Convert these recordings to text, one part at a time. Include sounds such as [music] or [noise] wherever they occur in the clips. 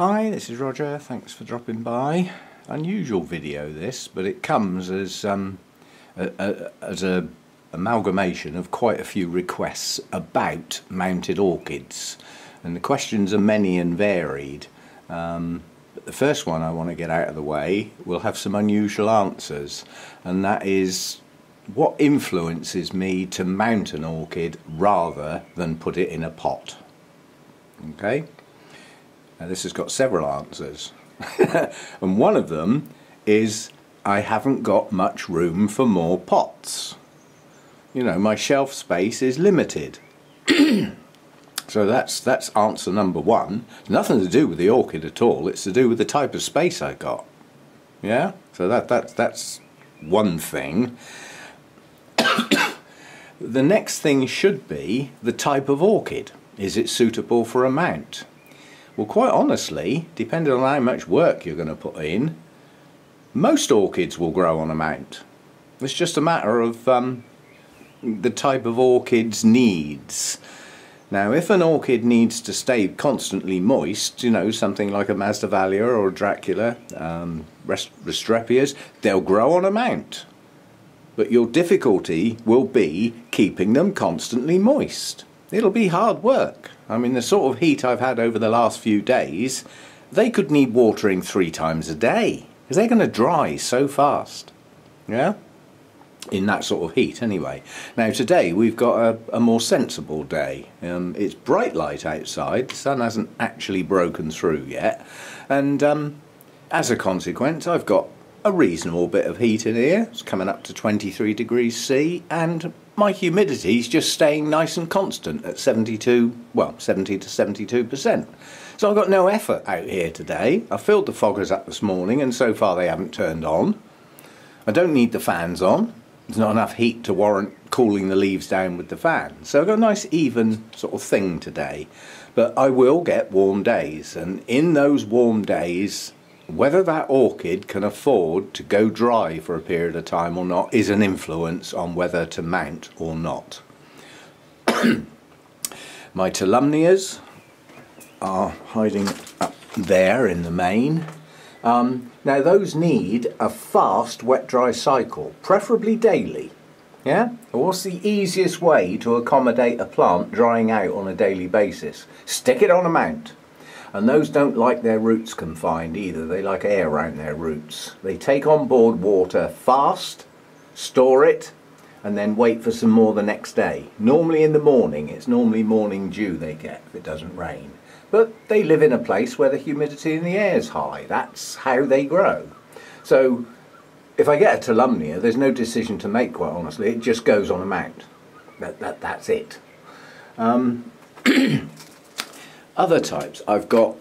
Hi, this is Roger. Thanks for dropping by. Unusual video this, but it comes as um, a, a, as a amalgamation of quite a few requests about mounted orchids, and the questions are many and varied. Um, but the first one I want to get out of the way will have some unusual answers, and that is what influences me to mount an orchid rather than put it in a pot. Okay. Now this has got several answers. [laughs] and one of them is I haven't got much room for more pots. You know, my shelf space is limited. [clears throat] so that's that's answer number one. It's nothing to do with the orchid at all. It's to do with the type of space I got. Yeah? So that, that that's one thing. [coughs] the next thing should be the type of orchid. Is it suitable for a mount? Well, quite honestly, depending on how much work you're going to put in, most orchids will grow on a mount. It's just a matter of um, the type of orchid's needs. Now, if an orchid needs to stay constantly moist, you know, something like a Masdevallia or a Dracula, um, Restrepias, they'll grow on a mount. But your difficulty will be keeping them constantly moist. It'll be hard work. I mean, the sort of heat I've had over the last few days, they could need watering three times a day because they're going to dry so fast. Yeah? In that sort of heat, anyway. Now, today we've got a, a more sensible day. Um, it's bright light outside, the sun hasn't actually broken through yet, and um, as a consequence, I've got a reasonable bit of heat in here. It's coming up to 23 degrees C, and my humidity is just staying nice and constant at 72, well, 70 to 72%. So I've got no effort out here today. I filled the foggers up this morning and so far they haven't turned on. I don't need the fans on. There's not enough heat to warrant cooling the leaves down with the fan. So I've got a nice even sort of thing today. But I will get warm days and in those warm days whether that orchid can afford to go dry for a period of time or not is an influence on whether to mount or not. [clears throat] My Tolumnias are hiding up there in the main. Um, now those need a fast wet dry cycle, preferably daily. Yeah? What's the easiest way to accommodate a plant drying out on a daily basis? Stick it on a mount. And those don't like their roots confined either. They like air around their roots. They take on board water fast, store it, and then wait for some more the next day. Normally in the morning. It's normally morning dew they get if it doesn't rain. But they live in a place where the humidity in the air is high. That's how they grow. So if I get a Tolumnia, there's no decision to make, quite honestly. It just goes on a mount. That, that, that's it. Um, [clears throat] Other types, I've got,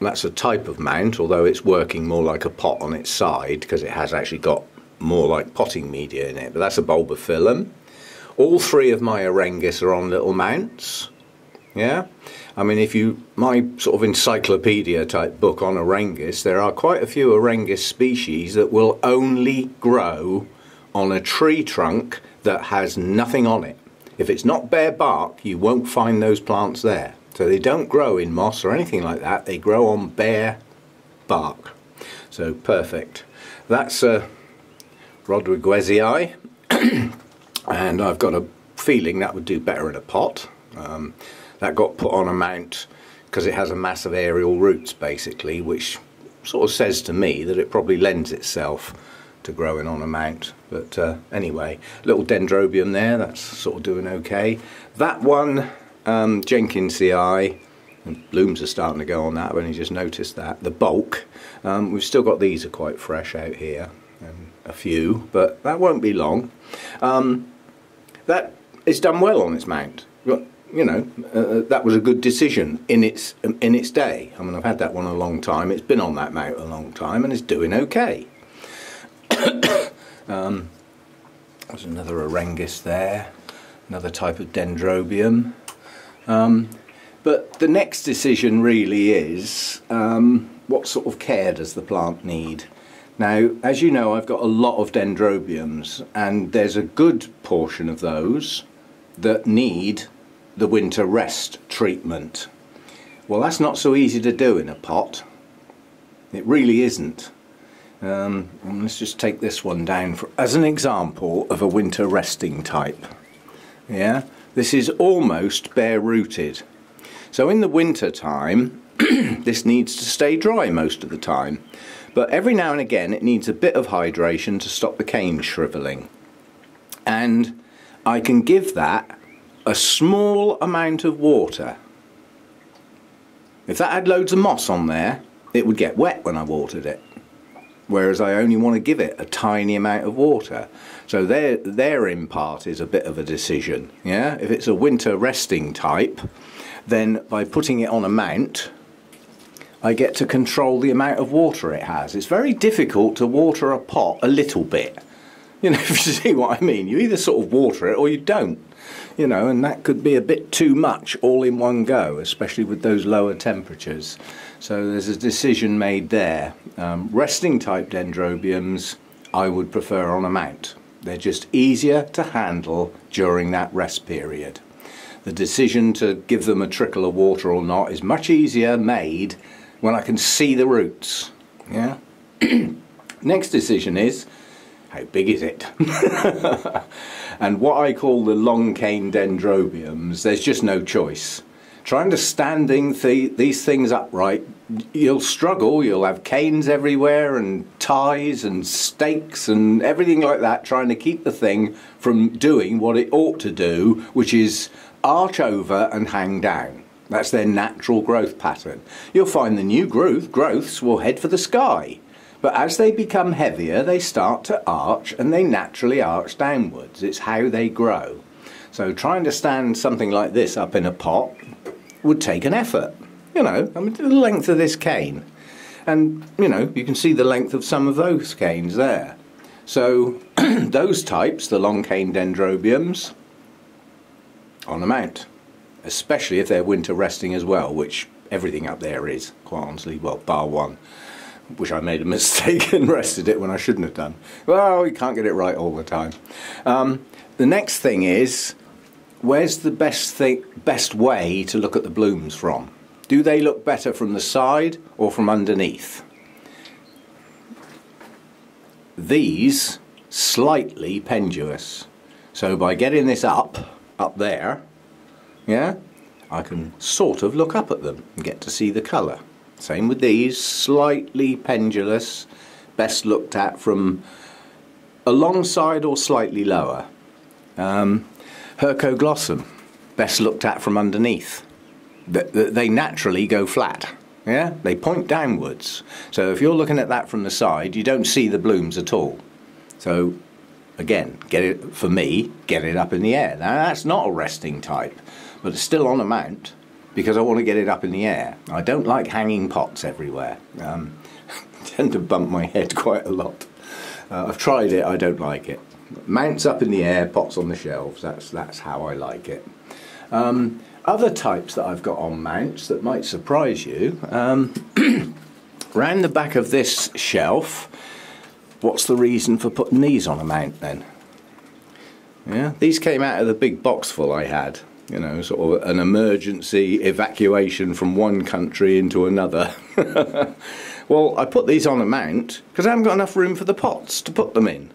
that's a type of mount, although it's working more like a pot on its side because it has actually got more like potting media in it, but that's a bulbophyllum. All three of my Aerangis are on little mounts. Yeah? I mean, if you, my sort of encyclopedia type book on Aerangis, there are quite a few Aerangis species that will only grow on a tree trunk that has nothing on it. If it's not bare bark, you won't find those plants there. So they don't grow in moss or anything like that. They grow on bare bark. So perfect. That's a uh, Rodriguezii. [clears throat] and I've got a feeling that would do better in a pot. Um, that got put on a mount because it has a massive aerial roots basically, which sort of says to me that it probably lends itself to growing on a mount. But uh, anyway, little dendrobium there, that's sort of doing okay. That one um, Jenkinsii, and blooms are starting to go on that. I've only just noticed that. The bulk, um, we've still got these are quite fresh out here, and a few, but that won't be long. Um, that is done well on its mount. You know, uh, uh, that was a good decision in its in its day. I mean, I've had that one a long time. It's been on that mount a long time, and it's doing okay. [coughs] um, there's another Aerangis there, another type of Dendrobium. Um, but the next decision really is um, what sort of care does the plant need? Now, as you know, I've got a lot of dendrobiums, and there's a good portion of those that need the winter rest treatment. Well that's not so easy to do in a pot. It really isn't. Um, let's just take this one down for, as an example of a winter resting type. Yeah, this is almost bare rooted. So in the winter time, [clears throat] this needs to stay dry most of the time. But every now and again it needs a bit of hydration to stop the cane shriveling. And I can give that a small amount of water. If that had loads of moss on there, it would get wet when I watered it. Whereas I only want to give it a tiny amount of water. So their, therein part is a bit of a decision. Yeah, If it's a winter resting type, then by putting it on a mount, I get to control the amount of water it has. It's very difficult to water a pot a little bit. You know, [laughs] if you see what I mean, you either sort of water it or you don't. You know, and that could be a bit too much all in one go, especially with those lower temperatures. So there's a decision made there. Um, resting type dendrobiums, I would prefer on a mount. They're just easier to handle during that rest period. The decision to give them a trickle of water or not is much easier made when I can see the roots. Yeah. [clears throat] Next decision is how big is it? [laughs] and what I call the long cane dendrobiums, there's just no choice. Trying to standing th these things upright, you'll struggle. You'll have canes everywhere and ties and stakes and everything like that, trying to keep the thing from doing what it ought to do, which is arch over and hang down. That's their natural growth pattern. You'll find the new growth, growths will head for the sky. But as they become heavier, they start to arch and they naturally arch downwards. It's how they grow. So trying to stand something like this up in a pot would take an effort. You know, I mean, the length of this cane. And, you know, you can see the length of some of those canes there. So [clears throat] those types, the long cane dendrobiums, on the mount especially if they're winter resting as well, which everything up there is, quite honestly, well, bar one, which I made a [laughs] mistake and rested it when I shouldn't have done. Well, you can't get it right all the time. Um, the next thing is, where's the best, thing, best way to look at the blooms from? Do they look better from the side or from underneath? These slightly pendulous. So by getting this up, up there, yeah, I can sort of look up at them and get to see the colour. Same with these, slightly pendulous, best looked at from alongside or slightly lower. Um, Holcoglossum, best looked at from underneath. They naturally go flat. Yeah, they point downwards. So if you're looking at that from the side, you don't see the blooms at all. So again, get it for me, get it up in the air. Now that's not a resting type but it's still on a mount because I want to get it up in the air. I don't like hanging pots everywhere. Um, I [laughs] tend to bump my head quite a lot. Uh, I've tried it, I don't like it. Mounts up in the air, pots on the shelves, that's, that's how I like it. Um, other types that I've got on mounts that might surprise you, um, [clears throat] round the back of this shelf, what's the reason for putting these on a mount then? Yeah, these came out of the big box full I had you know, sort of an emergency evacuation from one country into another. [laughs] well, I put these on a mount because I haven't got enough room for the pots to put them in.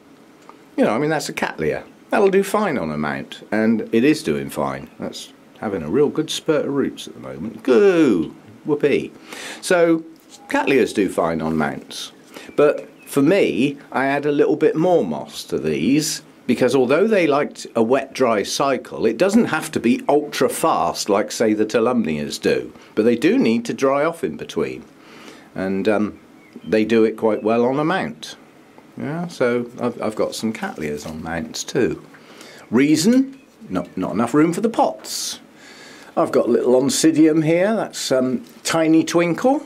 You know, I mean, that's a Cattleya. That'll do fine on a mount, and it is doing fine. That's having a real good spurt of roots at the moment. Goo! Whoopee. So, Cattleyas do fine on mounts. But for me, I add a little bit more moss to these because although they liked a wet dry cycle, it doesn't have to be ultra fast like, say, the Tolumnias do, but they do need to dry off in between, and um, they do it quite well on a mount. Yeah, so I've, I've got some Cattleyas on mounts too. Reason? Not, not enough room for the pots. I've got a little Oncidium here, that's um, Tiny Twinkle.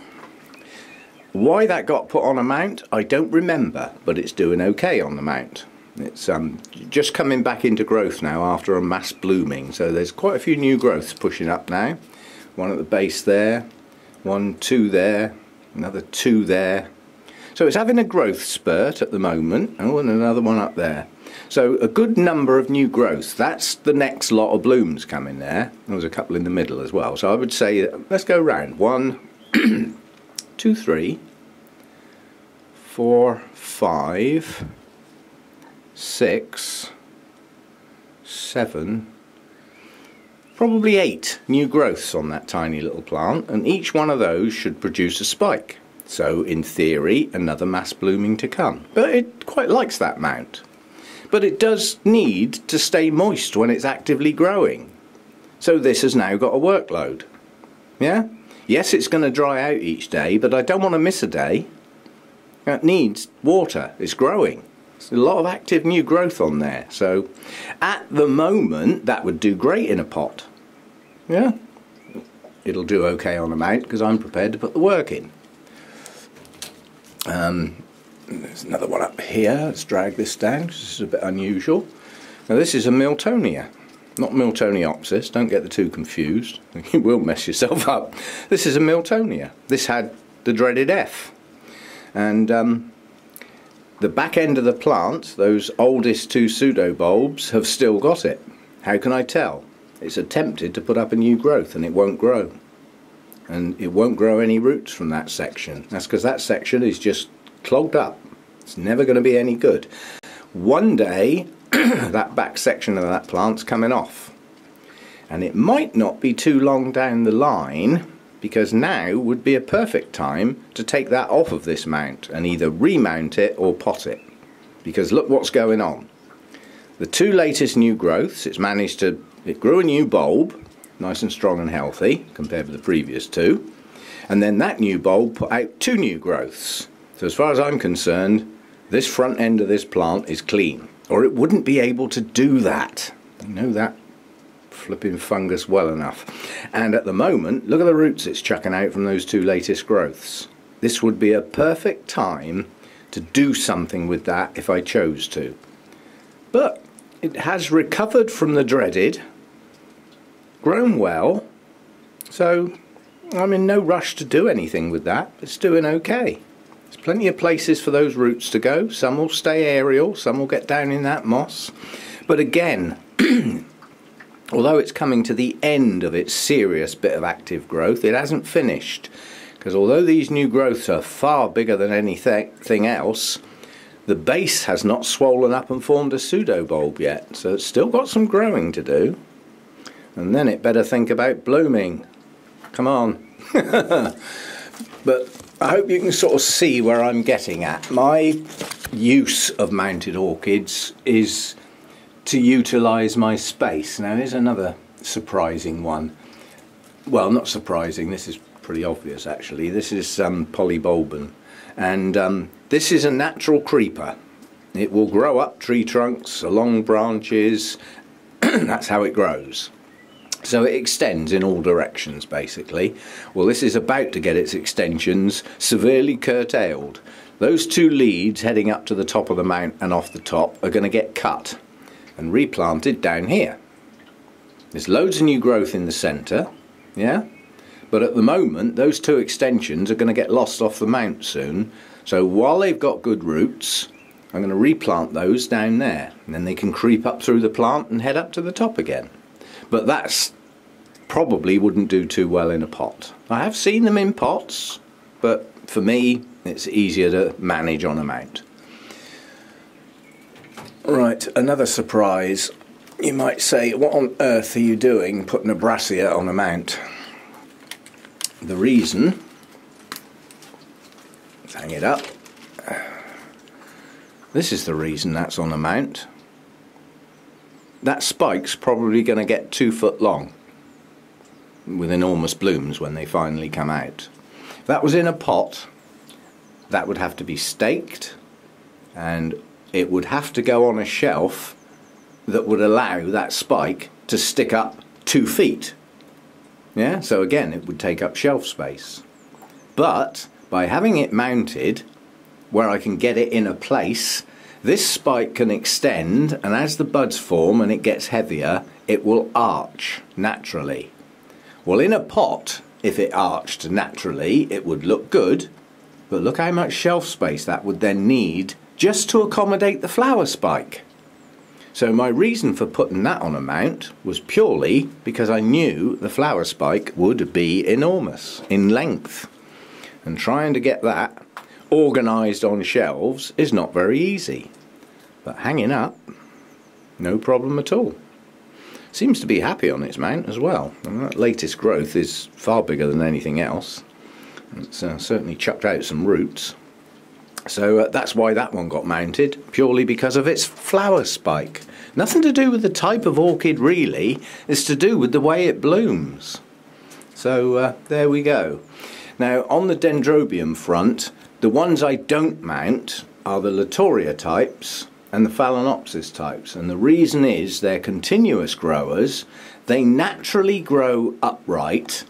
Why that got put on a mount, I don't remember, but it's doing okay on the mount. It's um, just coming back into growth now after a mass blooming. So there's quite a few new growths pushing up now. One at the base there, one, two there, another two there. So it's having a growth spurt at the moment. Oh, and another one up there. So a good number of new growths. That's the next lot of blooms coming there. There was a couple in the middle as well. So I would say, let's go round. One, [clears throat] two, three, four, five, six, seven, probably eight new growths on that tiny little plant and each one of those should produce a spike. So in theory another mass blooming to come. But it quite likes that mount. But it does need to stay moist when it's actively growing. So this has now got a workload. Yeah? Yes, it's going to dry out each day, but I don't want to miss a day. It needs water. It's growing. There's a lot of active new growth on there. So at the moment, that would do great in a pot. Yeah, it'll do okay on a mount because I'm prepared to put the work in. Um, there's another one up here. Let's drag this down this is a bit unusual. Now this is a Miltonia, not Miltoniopsis. Don't get the two confused. [laughs] You will mess yourself up. This is a Miltonia. This had the dreaded F. And um, the back end of the plant, those oldest two pseudobulbs, have still got it. How can I tell? it's attempted to put up a new growth and it won't grow. And it won't grow any roots from that section. That's because that section is just clogged up. It's never going to be any good. One day, [clears throat] that back section of that plant's coming off. And it might not be too long down the line because now would be a perfect time to take that off of this mount and either remount it or pot it. Because look what's going on. The two latest new growths, it's managed to it grew a new bulb, nice and strong and healthy compared with the previous two. And then that new bulb put out two new growths. So as far as I'm concerned, this front end of this plant is clean. Or it wouldn't be able to do that. I know that flipping fungus well enough. And at the moment, look at the roots it's chucking out from those two latest growths. This would be a perfect time to do something with that if I chose to. But it has recovered from the dreaded grown well, so I'm in no rush to do anything with that. It's doing okay. There's plenty of places for those roots to go. Some will stay aerial, some will get down in that moss. But again, [clears throat] although it's coming to the end of its serious bit of active growth, it hasn't finished. Because although these new growths are far bigger than anything else, the base has not swollen up and formed a pseudobulb yet, so it's still got some growing to do and then it better think about blooming. Come on. [laughs] but I hope you can sort of see where I'm getting at. My use of mounted orchids is to utilise my space. Now here's another surprising one. Well, not surprising, this is pretty obvious actually. This is um, Polybulbon and um, this is a natural creeper. It will grow up tree trunks, along branches, [clears throat] that's how it grows. So it extends in all directions basically. Well this is about to get its extensions severely curtailed. Those two leads heading up to the top of the mount and off the top are going to get cut and replanted down here. There's loads of new growth in the centre, yeah? But at the moment those two extensions are going to get lost off the mount soon. So while they've got good roots, I'm going to replant those down there and then they can creep up through the plant and head up to the top again but that's probably wouldn't do too well in a pot. I have seen them in pots, but for me it's easier to manage on a mount. Right, another surprise. You might say, what on earth are you doing putting a brassia on a mount? The reason, hang it up, this is the reason that's on a mount that spike's probably going to get two foot long with enormous blooms when they finally come out. If that was in a pot, that would have to be staked and it would have to go on a shelf that would allow that spike to stick up two feet. Yeah, so again, it would take up shelf space. But by having it mounted where I can get it in a place this spike can extend and as the buds form and it gets heavier, it will arch naturally. Well in a pot, if it arched naturally, it would look good, But look how much shelf space that would then need just to accommodate the flower spike. So my reason for putting that on a mount was purely because I knew the flower spike would be enormous in length. And trying to get that organised on shelves is not very easy. But hanging up, no problem at all. Seems to be happy on its mount as well. Mean, that latest growth is far bigger than anything else. It's uh, certainly chucked out some roots. So uh, that's why that one got mounted, purely because of its flower spike. Nothing to do with the type of orchid really, it's to do with the way it blooms. So uh, there we go. Now on the dendrobium front, the ones I don't mount are the Latouria types and the Phalaenopsis types. And the reason is they're continuous growers, they naturally grow upright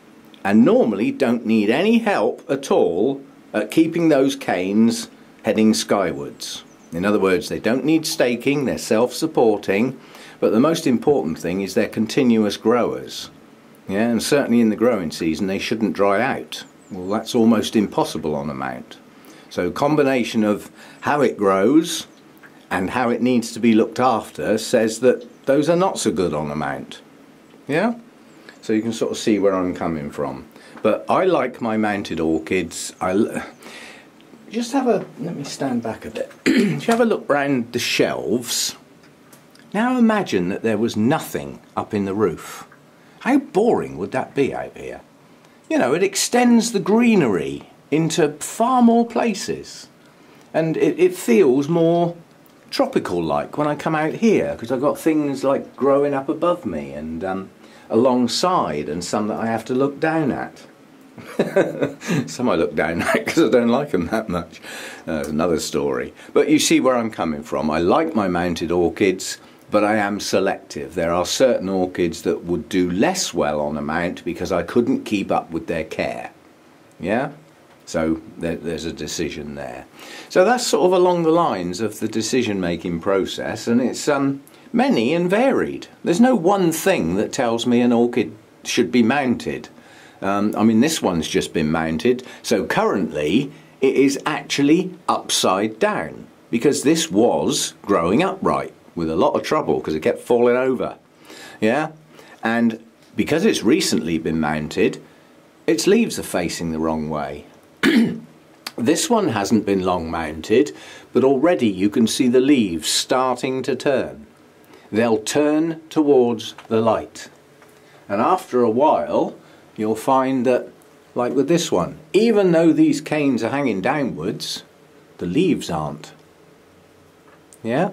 and normally don't need any help at all at keeping those canes heading skywards. In other words, they don't need staking, they're self-supporting, but the most important thing is they're continuous growers. Yeah, and certainly in the growing season they shouldn't dry out. Well, that's almost impossible on a mount. So combination of how it grows and how it needs to be looked after says that those are not so good on a mount. Yeah? So you can sort of see where I'm coming from. But I like my mounted orchids. I just have a let me stand back a bit. [clears throat] if you have a look round the shelves, now imagine that there was nothing up in the roof. How boring would that be out here? You know, it extends the greenery into far more places. And it, it feels more tropical like when I come out here because I've got things like growing up above me and um, alongside and some that I have to look down at. [laughs] Some I look down at because I don't like them that much. Uh, another story. But you see where I'm coming from. I like my mounted orchids, but I am selective. There are certain orchids that would do less well on a mount because I couldn't keep up with their care. Yeah? So there, there's a decision there. So that's sort of along the lines of the decision making process, and it's um, many and varied. There's no one thing that tells me an orchid should be mounted. Um, I mean, this one's just been mounted, so currently it is actually upside down because this was growing upright with a lot of trouble because it kept falling over. Yeah, and because it's recently been mounted, its leaves are facing the wrong way. [clears throat] this one hasn't been long mounted, but already you can see the leaves starting to turn. They'll turn towards the light. And after a while, you'll find that, like with this one, even though these canes are hanging downwards, the leaves aren't. Yeah?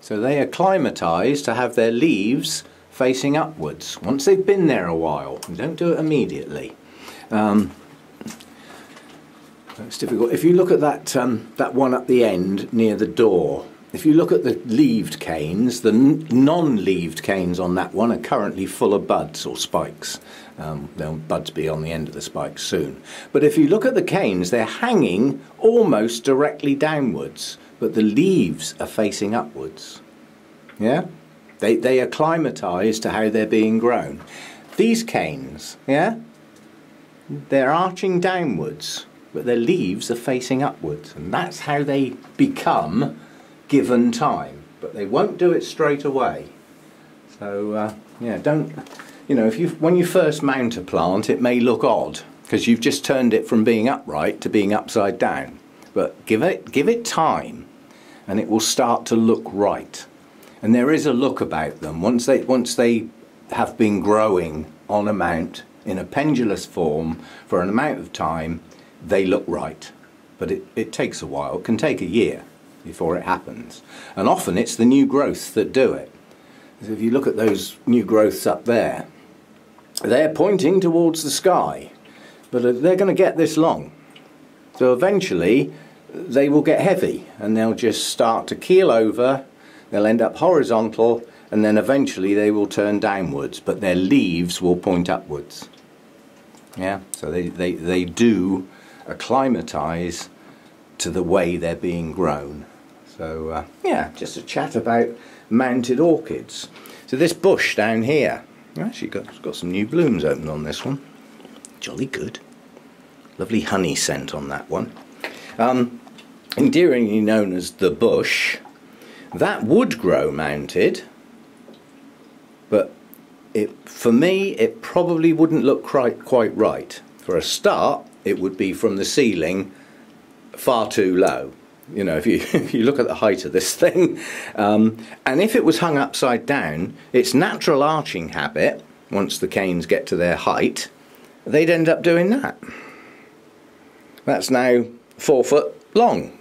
So they acclimatise to have their leaves facing upwards once they've been there a while. Don't do it immediately. Um, it's difficult. If you look at that um, that one at the end near the door, if you look at the leaved canes, the non-leaved canes on that one are currently full of buds or spikes. Um, there'll buds be on the end of the spikes soon. But if you look at the canes, they're hanging almost directly downwards, but the leaves are facing upwards. Yeah? They, they acclimatise to how they're being grown. These canes, yeah? They're arching downwards, but their leaves are facing upwards. And that's how they become given time, but they won't do it straight away. So uh, yeah, don't you know if you when you first mount a plant, it may look odd because you've just turned it from being upright to being upside down. But give it give it time, and it will start to look right. And there is a look about them once they once they have been growing on a mount in a pendulous form for an amount of time, they look right. But it, it takes a while, it can take a year before it happens. And often it's the new growths that do it. So if you look at those new growths up there, they're pointing towards the sky, but uh, they're going to get this long. So eventually they will get heavy and they'll just start to keel over, they'll end up horizontal, and then eventually they will turn downwards, but their leaves will point upwards. Yeah, so they, they, they do acclimatise to the way they're being grown. So uh, yeah, just a chat about mounted orchids. So this bush down here, actually got, got some new blooms open on this one. Jolly good. Lovely honey scent on that one. Um, endearingly known as the bush, that would grow mounted, but it, for me, it probably wouldn't look quite, quite right. For a start, it would be from the ceiling far too low. You know, if you, [laughs] if you look at the height of this [laughs] thing, um, and if it was hung upside down, its natural arching habit, once the canes get to their height, they'd end up doing that. That's now four foot long.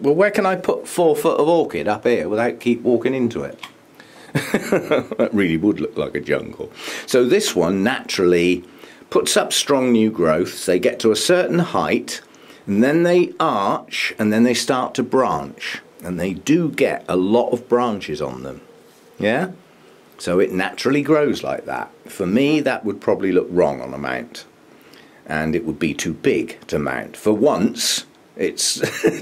Well, where can I put four foot of orchid up here without keep walking into it? [laughs] that really would look like a jungle. So this one naturally puts up strong new growths. They get to a certain height and then they arch and then they start to branch. And they do get a lot of branches on them. Yeah? So it naturally grows like that. For me, that would probably look wrong on a mount. And it would be too big to mount. For once, it's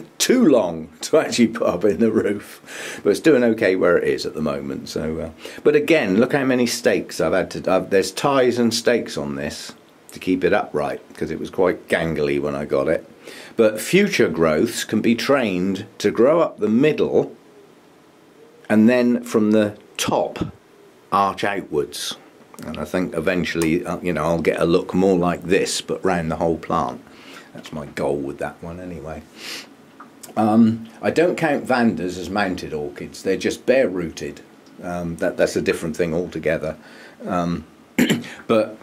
[laughs] too long to actually put up in the roof, but it's doing okay where it is at the moment. So, uh, but again, look how many stakes I've had to. I've, there's ties and stakes on this to keep it upright because it was quite gangly when I got it. But future growths can be trained to grow up the middle and then from the top arch outwards. And I think eventually, uh, you know, I'll get a look more like this, but round the whole plant. That's my goal with that one anyway. Um, I don't count Vandas as mounted orchids. They're just bare rooted. Um, that, that's a different thing altogether. Um, [clears throat] but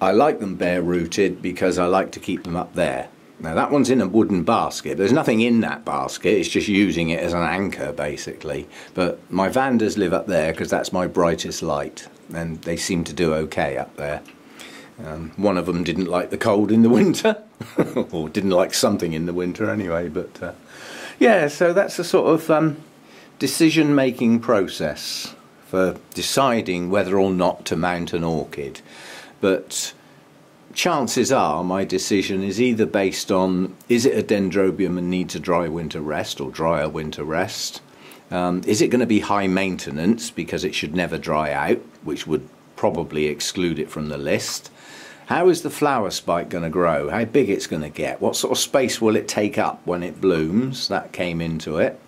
I like them bare rooted because I like to keep them up there. Now that one's in a wooden basket. There's nothing in that basket. It's just using it as an anchor basically. But my Vandas live up there because that's my brightest light and they seem to do okay up there. Um, one of them didn't like the cold in the [laughs] winter, [laughs] or didn't like something in the winter anyway. But uh, yeah, so that's a sort of um, decision making process for deciding whether or not to mount an orchid. But chances are my decision is either based on is it a dendrobium and needs a dry winter rest or drier winter rest? Um, is it going to be high maintenance because it should never dry out, which would probably exclude it from the list? How is the flower spike going to grow? How big it's going to get? What sort of space will it take up when it blooms? That came into it.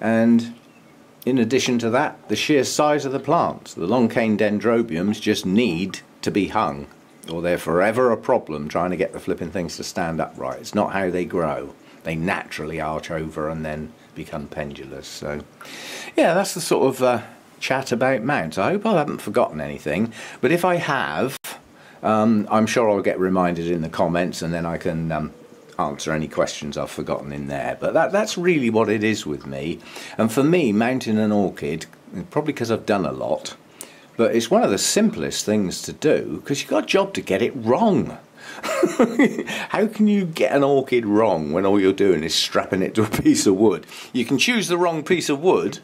And in addition to that, the sheer size of the plant. The long cane dendrobiums just need to be hung or they're forever a problem trying to get the flipping things to stand upright. It's not how they grow. They naturally arch over and then become pendulous. So, yeah, that's the sort of uh, chat about mounts. I hope I haven't forgotten anything, but if I have, um, I'm sure I'll get reminded in the comments and then I can um, answer any questions I've forgotten in there. But that, that's really what it is with me. And for me, mounting an orchid, probably because I've done a lot, but it's one of the simplest things to do because you've got a job to get it wrong. [laughs] How can you get an orchid wrong when all you're doing is strapping it to a piece of wood? You can choose the wrong piece of wood.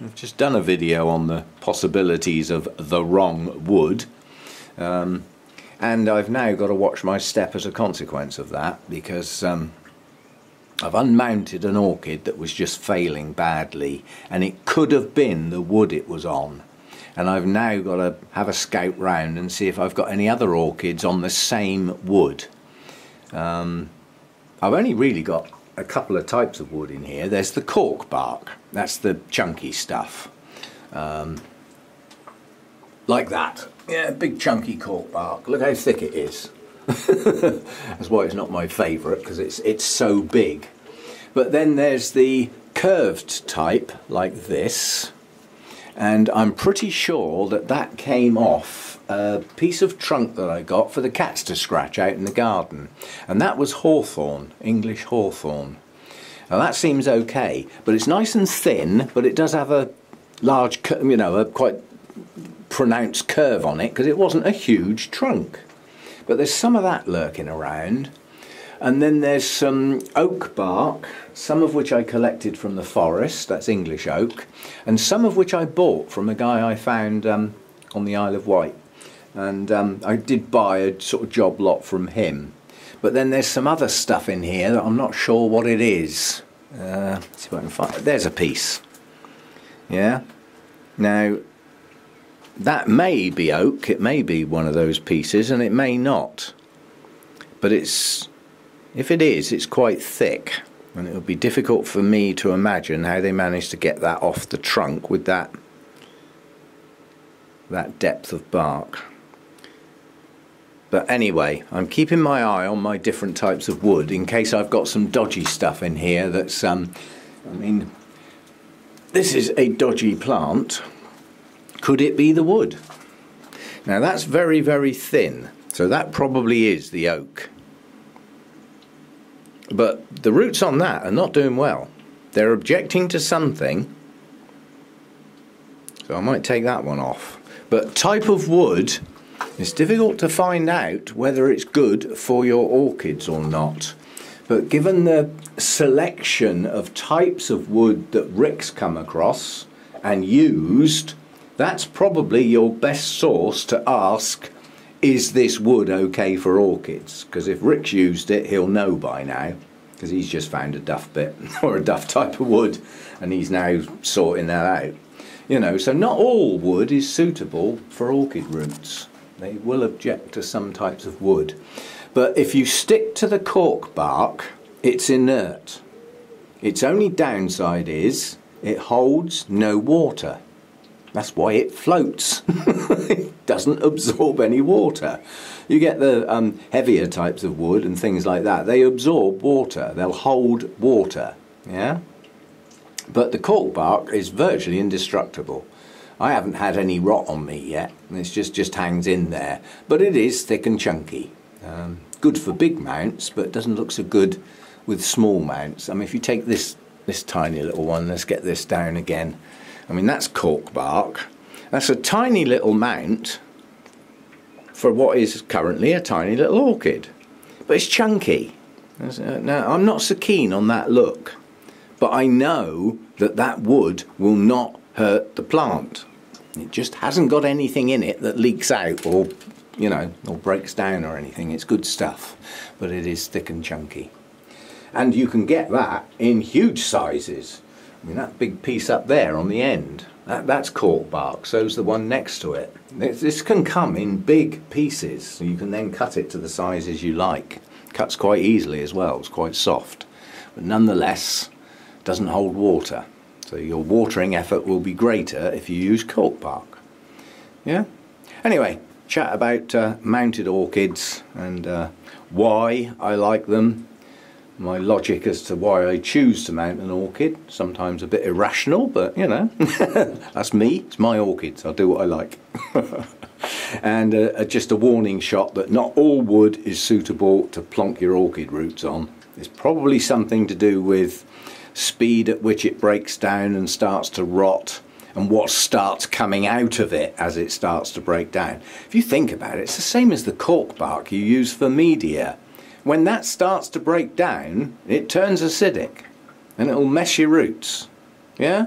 I've just done a video on the possibilities of the wrong wood. Um, and I've now got to watch my step as a consequence of that because um, I've unmounted an orchid that was just failing badly and it could have been the wood it was on and I've now got to have a scout round and see if I've got any other orchids on the same wood. Um, I've only really got a couple of types of wood in here. There's the cork bark, that's the chunky stuff. Um, like that. Yeah, big chunky cork bark. Look how thick it is. [laughs] That's why it's not my favourite because it's it's so big. But then there's the curved type like this, and I'm pretty sure that that came off a piece of trunk that I got for the cats to scratch out in the garden, and that was hawthorn, English hawthorn. Now that seems okay, but it's nice and thin, but it does have a large, you know, a quite pronounced curve on it because it wasn't a huge trunk. But there's some of that lurking around. And then there's some oak bark, some of which I collected from the forest, that's English oak, and some of which I bought from a guy I found um, on the Isle of Wight. And um, I did buy a sort of job lot from him. But then there's some other stuff in here that I'm not sure what it is. Uh, see if I can find it. There's a piece. Yeah. Now, that may be oak, it may be one of those pieces, and it may not. But it's If it is, it's quite thick and it would be difficult for me to imagine how they managed to get that off the trunk with that that depth of bark. But anyway, I'm keeping my eye on my different types of wood in case I've got some dodgy stuff in here that's, um, I mean, this is a dodgy plant. Could it be the wood? Now that's very, very thin, so that probably is the oak. But the roots on that are not doing well. They're objecting to something. So I might take that one off. But type of wood, it's difficult to find out whether it's good for your orchids or not. But given the selection of types of wood that Rick's come across and used, that's probably your best source to ask is this wood okay for orchids? Because if Rick's used it, he'll know by now, because he's just found a duff bit [laughs] or a duff type of wood, and he's now sorting that out. You know, so not all wood is suitable for orchid roots. They will object to some types of wood. But if you stick to the cork bark, it's inert. Its only downside is it holds no water. That's why it floats. [laughs] it doesn't absorb any water. You get the um, heavier types of wood and things like that. They absorb water. They'll hold water. Yeah. But the cork bark is virtually indestructible. I haven't had any rot on me yet. It's just just hangs in there. But it is thick and chunky. Um, good for big mounts, but doesn't look so good with small mounts. I mean, if you take this this tiny little one, let's get this down again. I mean, that's cork bark. That's a tiny little mount for what is currently a tiny little orchid. But it's chunky. Uh, now, I'm not so keen on that look, but I know that that wood will not hurt the plant. It just hasn't got anything in it that leaks out or, you know, or breaks down or anything. It's good stuff, but it is thick and chunky. And you can get that in huge sizes. I mean, that big piece up there on the end, that, that's cork bark, So so's the one next to it. This, this can come in big pieces, so you can then cut it to the sizes you like. Cuts quite easily as well, it's quite soft. But nonetheless, doesn't hold water. So your watering effort will be greater if you use cork bark. Yeah? Anyway, chat about uh, mounted orchids and uh, why I like them my logic as to why I choose to mount an orchid. Sometimes a bit irrational, but you know, [laughs] that's me. It's my orchids. I'll do what I like. [laughs] and uh, just a warning shot that not all wood is suitable to plonk your orchid roots on. It's probably something to do with speed at which it breaks down and starts to rot and what starts coming out of it as it starts to break down. If you think about it, it's the same as the cork bark you use for media when that starts to break down, it turns acidic and it'll mess your roots. Yeah?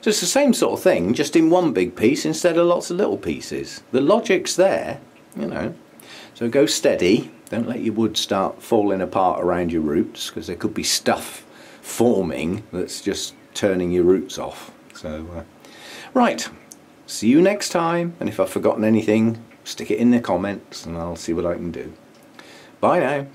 So it's the same sort of thing, just in one big piece instead of lots of little pieces. The logic's there, you know. So go steady. Don't let your wood start falling apart around your roots because there could be stuff forming that's just turning your roots off. So, uh, right. See you next time. And if I've forgotten anything, stick it in the comments and I'll see what I can do. Bye now.